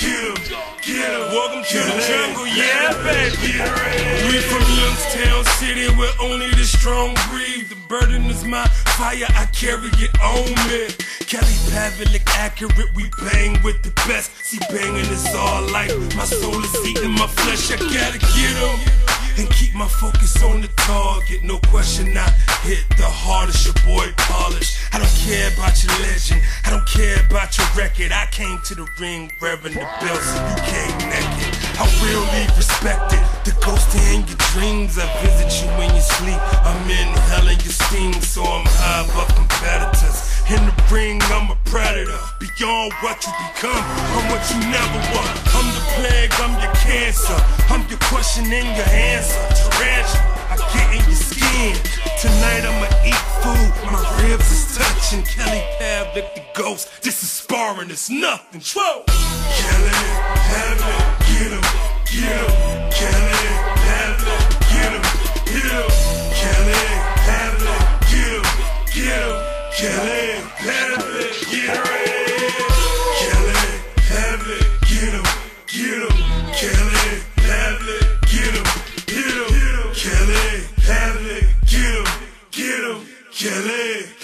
Kill him. Get him welcome to the jungle yeah baby. We from Youngstown City where only the strong breathe. The burden is my fire, I carry it on me. Kelly Pavlik accurate, we bang with the best. See, banging is all life. My soul is eating my flesh, I gotta get 'em And keep my focus on the target. No question, I hit the hardest. Your boy polished. I don't care about your legend. I don't care about your record. I came to the ring wearing the belt, so you came naked. I really respect it. The ghost in your dreams. I visit sleep. I'm in hell in your steam, so I'm high but competitors. In the ring, I'm a predator. Beyond what you become, I'm what you never were. I'm the plague, I'm your cancer. I'm your question and your answer. Tarantula, I get in your skin. Tonight I'ma eat food, my ribs is touching. Kelly Pavlik, the ghost. This is sparring, it's nothing. Whoa! It, Kelly, Heavy, get get him, get him. Kelly, Heavy, get him, get him. Kelly, Heavy, get him, get him. Kelly.